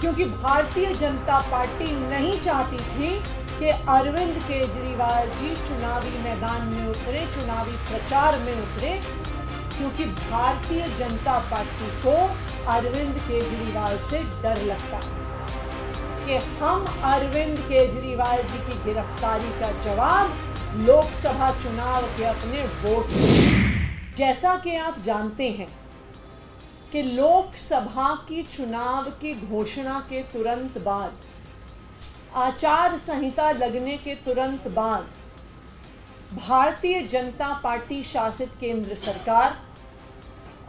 क्योंकि भारतीय जनता पार्टी नहीं चाहती थी कि अरविंद केजरीवाल जी चुनावी मैदान में उतरे, चुनावी प्रचार में उतरे, क्योंकि भारतीय जनता पार्टी को अरविंद केजरीवाल से डर लगता कि हम अरविंद केजरीवाल जी की गिरफ्तारी का जवाब लोकसभा चुनाव के अपने वोट जैसा कि आप जानते हैं कि लोकसभा की चुनाव की घोषणा के तुरंत बाद, आचार संहिता लगने के तुरंत बाद, भारतीय जनता पार्टी शासित केंद्र सरकार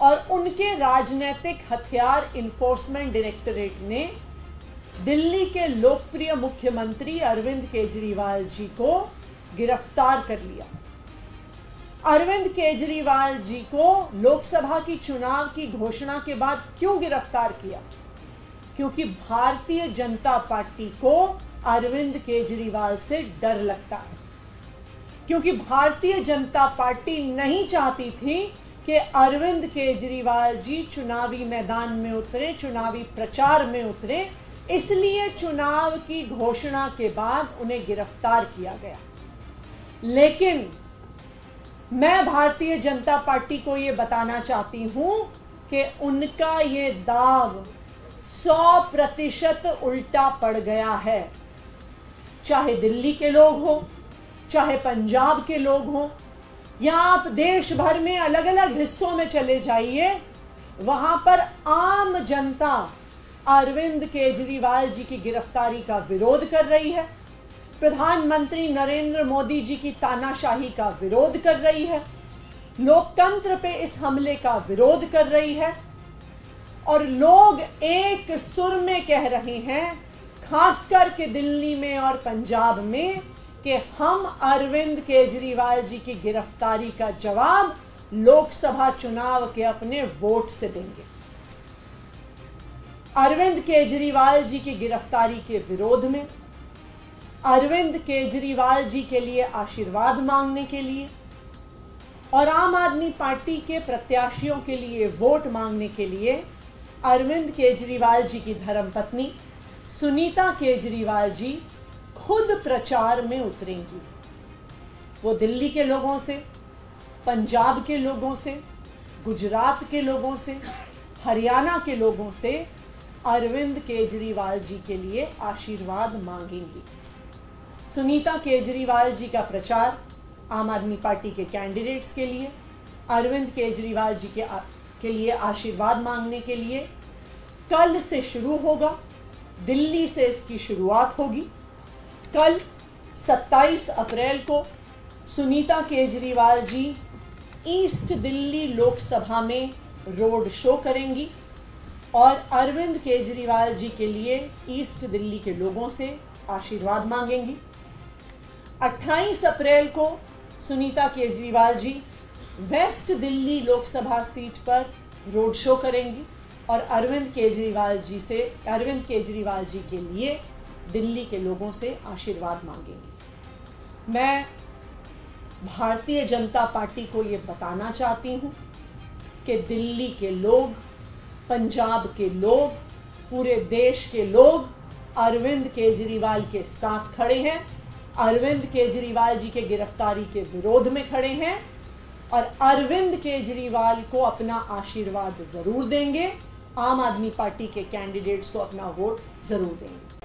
और उनके राजनीतिक हथियार इन्फोर्समेंट डायरेक्टरेट ने दिल्ली के लोकप्रिय मुख्यमंत्री अरविंद केजरीवाल जी को गिरफ़्तार कर लिया। अरविंद केजरीवाल जी को लोकसभा की चुनाव की घोषणा के बाद क्यों गिरफ़्तार किया? क्योंकि भारतीय जनता पार्टी को अरविंद केजरीवाल से डर लगता है। क्योंकि भारतीय जनता पार्टी नहीं चाहती थी कि अरविंद केजरीवाल जी चुनावी मैदान में उतरे, चुनावी प्रचार में उतरे। इसलिए चुनाव की घोषणा के बाद उन्हें गिरफ़्तार किया गया। लेकिन मैं भारतीय जनता पार्टी को ये बताना चाहती हूँ कि उनका ये दाव सौ प्रतिशत उल्टा पड़ गया है। चाहे दिल्ली के लोग हो, चाहे पंजाब के लोग हो, या आप देश भर में अलग अलग हिस्सों में चले जाइए, वहाँ पर आम जनता अरविंद केजरीवाल जी की गिरफ्तारी का विरोध कर रही है। प्रधानमंत्री नरेंद्र मोदी जी की तानाशाही का विरोध कर रही है। लोकतंत्र पे इस हमले का विरोध कर रही है। और लोग एक सुर में कह रहे हैं, खासकर के दिल्ली में और पंजाब में, कि हम अरविंद केजरीवाल जी की गिरफ्तारी का जवाब लोकसभा चुनाव के अपने वोट से देंगे। अरविंद केजरीवाल जी की गिरफ्तारी के विरोध में अरविंद केजरीवाल जी के लिए आशीर्वाद मांगने के लिए और आम आदमी पार्टी के प्रत्याशियों के लिए वोट मांगने के लिए अरविंद केजरीवाल जी की धर्मपत्नी सुनीता केजरीवाल जी खुद प्रचार में उतरेंगी। वो दिल्ली के लोगों से, पंजाब के लोगों से, गुजरात के लोगों से, हरियाणा के लोगों से अरविंद केजरीवाल जी के लिए आशीर्वाद मांगेंगी। सुनीता केजरीवाल जी का प्रचार आम आदमी पार्टी के कैंडिडेट्स के लिए, अरविंद केजरीवाल जी के के लिए आशीर्वाद मांगने के लिए। कल से शुरू होगा, दिल्ली से इसकी शुरुआत होगी। कल 27 अप्रैल को सुनीता केजरीवाल जी ईस्ट दिल्ली लोकसभा में रोड शो करेंगी और अरविंद केजरीवाल जी के लिए ईस्ट दिल्ली के लोगों से आशीर्वाद मांगेंगी। 28 अप्रैल को सुनीता केजरीवाल जी वेस्ट दिल्ली लोकसभा सीट पर रोड शो करेंगी और अरविंद केजरीवाल जी से, अरविंद केजरीवाल जी के लिए दिल्ली के लोगों से आशीर्वाद मांगेंगी। मैं भारतीय जनता पार्टी को ये बताना चाहती हूँ कि दिल्ली के लोग, पंजाब के लोग, पूरे देश के लोग अरविंद केजरीवाल के साथ खड़े हैं। अरविंद केजरीवाल जी के गिरफ्तारी के विरोध में खड़े हैं और अरविंद केजरीवाल को अपना आशीर्वाद ज़रूर देंगे। आम आदमी पार्टी के कैंडिडेट्स को अपना वोट ज़रूर देंगे।